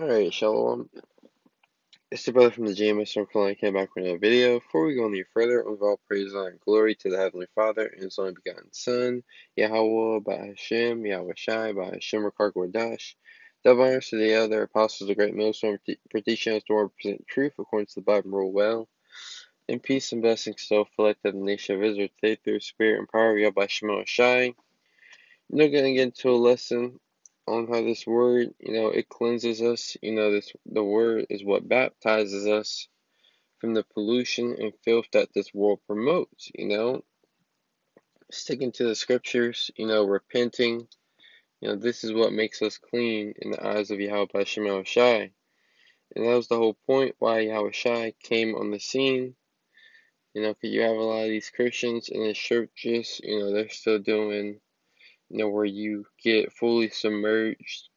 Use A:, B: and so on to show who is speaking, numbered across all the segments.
A: Alright, Shalom. It's the brother from the GMS and I came back with another video. Before we go any further, we all praise and glory to the Heavenly Father and His only begotten Son, Yahweh, by Hashem, Yahweh Shai, Hashem, Rakar Wadash. Double honors to the other apostles of the great millstone for teaching us to represent truth according to the Bible rule well. And peace and blessings to all the nation of Israel today through spirit and power of Yahweh Shemel Shai. You're not going to get into a lesson on how this word, you know, it cleanses us. You know, this the word is what baptizes us from the pollution and filth that this world promotes. You know, sticking to the scriptures. You know, repenting. You know, this is what makes us clean in the eyes of Yahweh Shem Shai. And that was the whole point why Yahweh Shai came on the scene. You know, because you have a lot of these Christians in the churches, you know, they're still doing you know, where you get fully submerged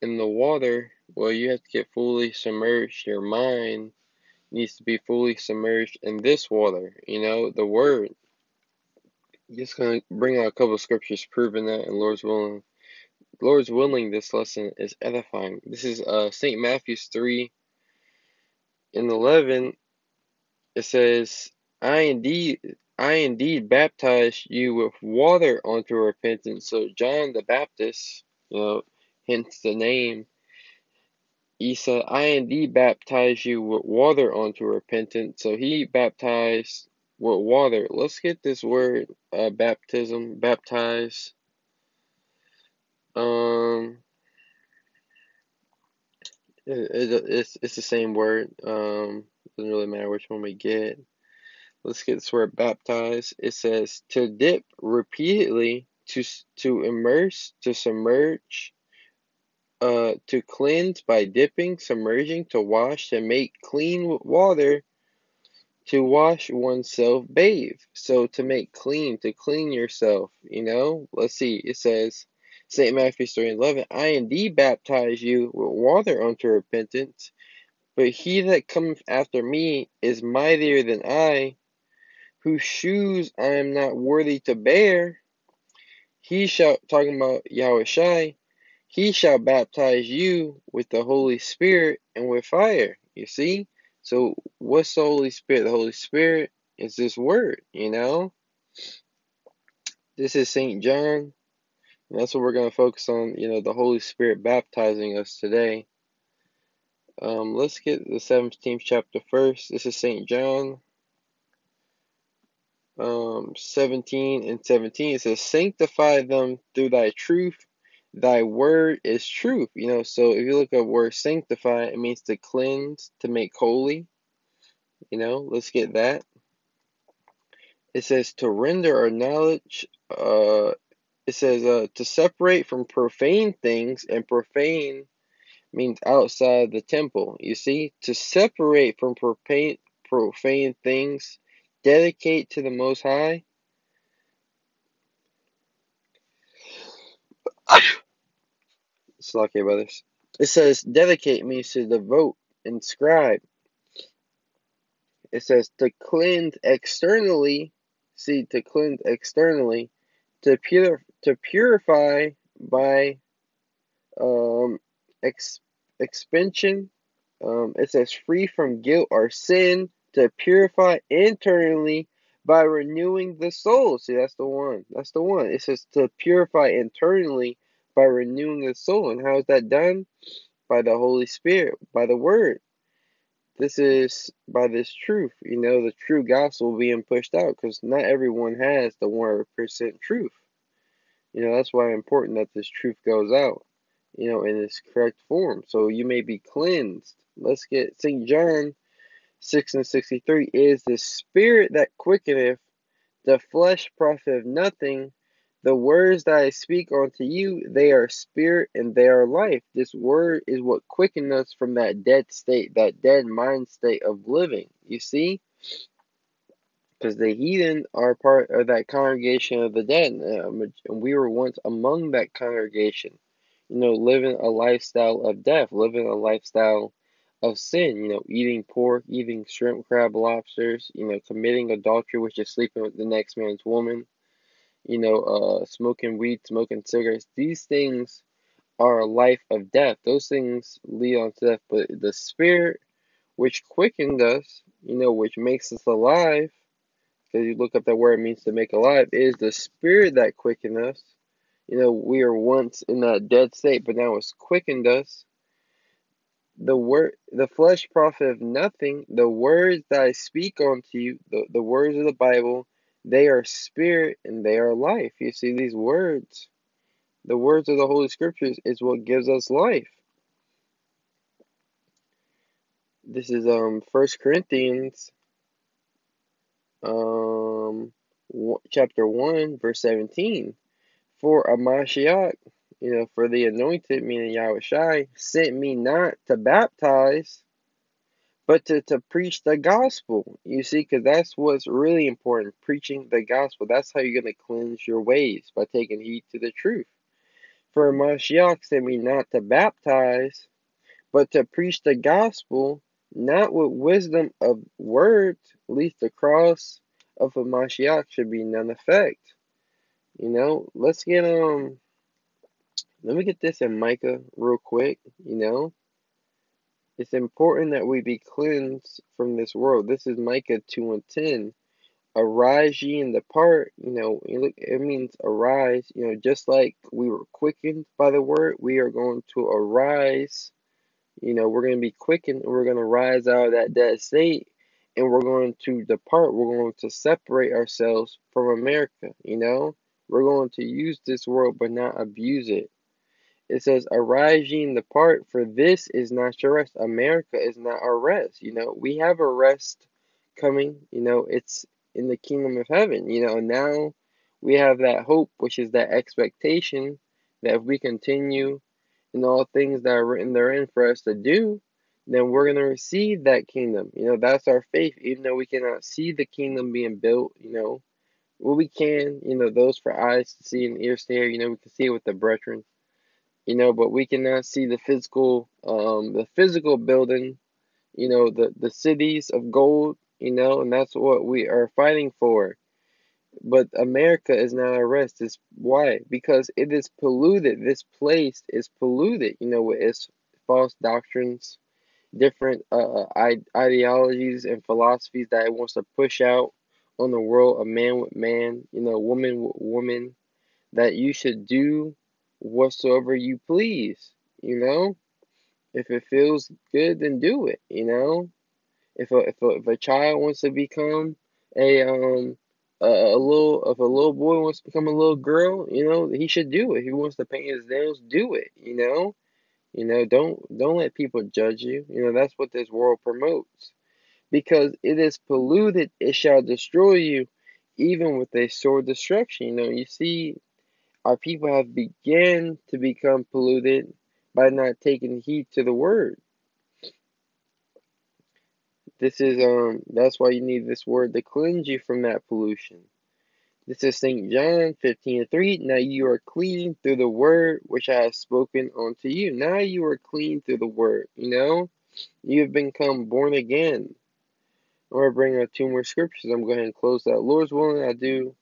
A: in the water, well, you have to get fully submerged. Your mind needs to be fully submerged in this water, you know, the Word. Just going to bring out a couple scriptures proving that, and Lord's willing. Lord's willing, this lesson is edifying. This is uh, St. Matthew's 3 and 11. It says, I indeed I indeed baptize you with water unto repentance. So John the Baptist, you know, hence the name, he said, I indeed baptize you with water unto repentance. So he baptized with water. Let's get this word uh, baptism, baptize. Um, it, it, it's it's the same word. Um, doesn't really matter which one we get. Let's get this word baptized. It says to dip repeatedly, to to immerse, to submerge, uh, to cleanse by dipping, submerging, to wash, to make clean with water, to wash oneself, bathe. So to make clean, to clean yourself. You know. Let's see. It says. St. Matthew 3 11, I indeed baptize you with water unto repentance, but he that cometh after me is mightier than I, whose shoes I am not worthy to bear, he shall, talking about Yahweh Shai, he shall baptize you with the Holy Spirit and with fire. You see? So, what's the Holy Spirit? The Holy Spirit is this word, you know? This is St. John. that's what we're going to focus on, you know, the Holy Spirit baptizing us today. Um, let's get the 17th chapter first. This is St. John um, 17 and 17, it says, Sanctify them through thy truth. Thy word is truth. You know, so if you look at word sanctify, it means to cleanse, to make holy. You know, let's get that. It says to render our knowledge, uh, it says uh, to separate from profane things, and profane means outside the temple. You see, to separate from profane, profane things dedicate to the Most High. It's lucky, brothers. It says dedicate means to devote, inscribe. It says to cleanse externally. See, to cleanse externally, to pure to purify by um ex, expansion. Um, it says free from guilt or sin, to purify internally by renewing the soul. See, that's the one. That's the one. It says to purify internally by renewing the soul. And how is that done? By the Holy Spirit, by the Word. This is by this truth, you know, the true gospel being pushed out because not everyone has the 100% truth. You know, that's why it's important that this truth goes out, you know, in its correct form. So you may be cleansed. Let's get St. John 6 and 63 is the spirit that quickeneth, the flesh profiteth nothing. The words that I speak unto you, they are spirit and they are life. This word is what quickened us from that dead state, that dead mind state of living. You see? Because the heathen are part of that congregation of the dead. And we were once among that congregation. You know, living a lifestyle of death, living a lifestyle of sin, you know, eating pork, eating shrimp, crab, lobsters, you know, committing adultery, which is sleeping with the next man's woman, you know, uh, smoking weed, smoking cigarettes. These things are a life of death. Those things lead on to death, but the spirit which quickened us, you know, which makes us alive, because you look up that word means to make alive, is the spirit that quickened us. You know, we are once in that dead state, but now it's quickened us. The word, the flesh profit nothing. The words that I speak unto you, the, the words of the Bible, they are spirit and they are life. You see, these words, the words of the Holy Scriptures, is what gives us life. This is um First Corinthians um chapter one verse seventeen. For a Mashiach, you know, for the anointed, meaning Yahweh Shai, sent me not to baptize, but to, to preach the gospel. You see, because that's what's really important preaching the gospel. That's how you're going to cleanse your ways by taking heed to the truth. For Mashiach sent me not to baptize, but to preach the gospel, not with wisdom of words, lest the cross of a Mashiach should be none effect. You know, let's get um let me get this in Micah real quick, you know. It's important that we be cleansed from this world. This is Micah 2 and 10. Arise ye and depart, you know, it means arise, you know, just like we were quickened by the word, we are going to arise. You know, we're going to be quickened, we're going to rise out of that dead state, and we're going to depart. We're going to separate ourselves from America, you know. We're going to use this world but not abuse it. It says, Arise ye and depart, for this is not your rest. America is not our rest. You know, we have a rest coming. You know, it's in the kingdom of heaven. You know, now we have that hope, which is that expectation that if we continue in all things that are written therein for us to do, then we're going to receive that kingdom. You know, that's our faith, even though we cannot see the kingdom being built, you know, well, we can, you know, those for eyes to see and ears to hear, you know, we can see it with the brethren, you know, but we cannot see the physical, um, the physical building, you know, the, the cities of gold, you know, and that's what we are fighting for. But America is not our rest. It's why? Because it is polluted. This place is polluted, you know, with its false doctrines, different uh, ideologies and philosophies that it wants to push out on the world, a man with man, you know, woman with woman, that you should do whatsoever you please, you know? If it feels good, then do it, you know? If a, if a, if a child wants to become a um a, a little if a little boy wants to become a little girl, you know, he should do it. If he wants to paint his nails, do it, you know? You know, don't don't let people judge you. You know, that's what this world promotes because it is polluted, it shall destroy you, even with a sore destruction. You know, you see, our people have begun to become polluted by not taking heed to the word. This is um that's why you need this word to cleanse you from that pollution. This is St. John 15 3. Now you are clean through the word which I have spoken unto you. Now you are clean through the word. You know, you have become born again. I'm going to bring out two more scriptures. I'm going to close that. Lord's willing, I do,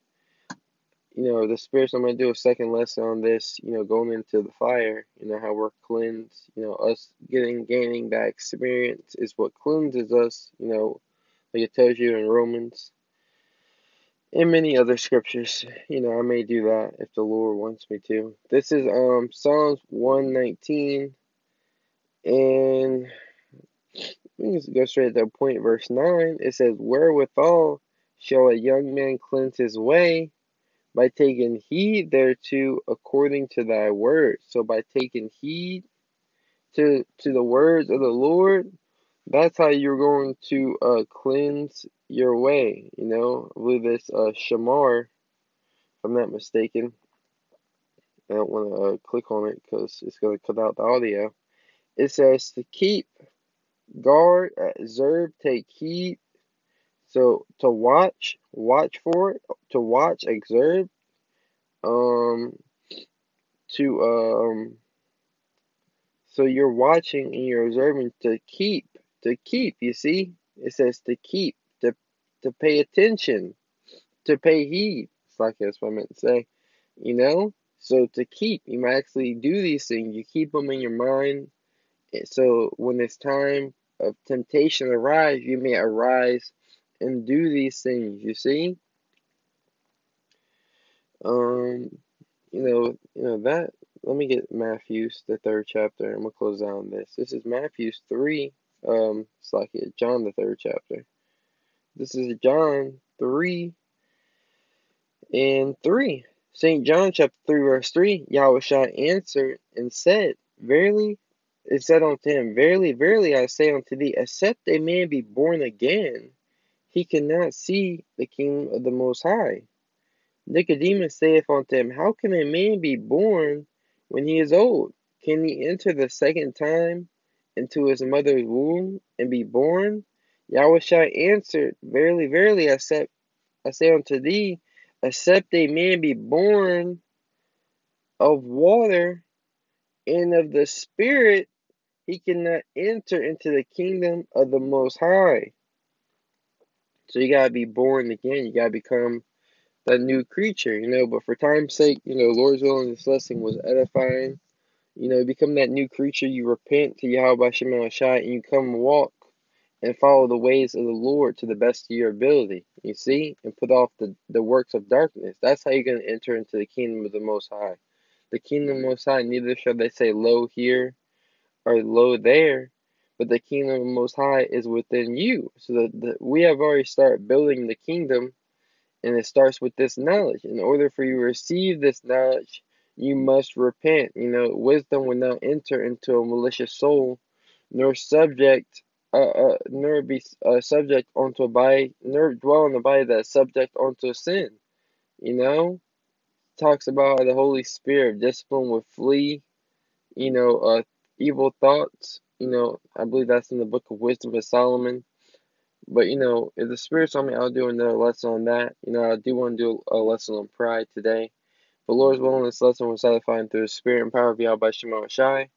A: you know, the spirits, I'm going to do a second lesson on this, you know, going into the fire, you know, how we're cleansed, you know, us getting, gaining that experience is what cleanses us, you know, like it tells you in Romans and many other scriptures. You know, I may do that if the Lord wants me to. This is um Psalms 119 and we can go straight to point, verse 9. It says, Wherewithal shall a young man cleanse his way? By taking heed thereto according to thy word. So by taking heed to to the words of the Lord, that's how you're going to uh, cleanse your way. You know, I believe uh, Shamar, if I'm not mistaken. I don't want to uh, click on it because it's going to cut out the audio. It says to keep guard, observe, take heed. So to watch, watch for it, to watch, observe, um, to um, so you're watching and you're observing to keep, to keep. You see, it says to keep, to to pay attention, to pay heed. It's like that's what I meant to say. You know, So to keep, you might actually do these things. You keep them in your mind. So when this time of temptation arise, you may arise and do these things. You see, um, you know, you know that. Let me get Matthew's the third chapter. I'm gonna close down this. This is Matthew's three. Um, it's like it, John the third chapter. This is John three and three. St. John chapter 3, verse 3, Yahushua answered and said, Verily, it said unto him, Verily, verily, I say unto thee, except a man be born again, he cannot see the kingdom of the Most High. Nicodemus saith unto him, How can a man be born when he is old? Can he enter the second time into his mother's womb and be born? Yahushua answered, Verily, verily, I say, I say unto thee, except a man be born of water and of the Spirit, he cannot enter into the kingdom of the Most High. So you gotta be born again. You gotta become that new creature, you know. But for time's sake, you know, Lord's willing, this lesson was edifying. You know, become that new creature. You repent to Yahweh Shema Shai, and you come and walk and follow the ways of the Lord to the best of your ability. You see, and put off the, the works of darkness. That's how you're to enter into the kingdom of the Most High. The kingdom of the Most High, neither shall they say low here or low there, but the kingdom of the Most High is within you. So that we have already started building the kingdom, and it starts with this knowledge. In order for you to receive this knowledge, you must repent. You know, wisdom will not enter into a malicious soul, nor subject uh, uh, nor be uh, subject unto a body, nor dwell in the body that is subject unto sin. You know, talks about the Holy Spirit discipline will flee. You know, uh, evil thoughts. You know, I believe that's in the book of Wisdom of Solomon. But you know, if the Spirit's on me, I'll do another lesson on that. You know, I do want to do a lesson on pride today. But Lord's willing, this lesson was edifying through the Spirit and power of Yahweh Shema Shai.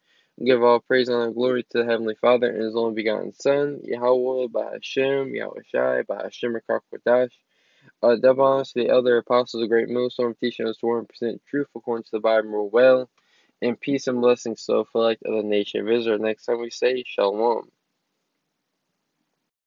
A: Give all praise, and glory to the Heavenly Father and His only begotten Son, Yahweh, by Hashem, Yahweh Shai, by Hashem, Rakakwadash. Uh, double to the elder apostles of Great Millstone teaching us to 100% truth according to the Bible well. And peace and blessings to the elect of the nation of Israel. Next time we say, Shalom.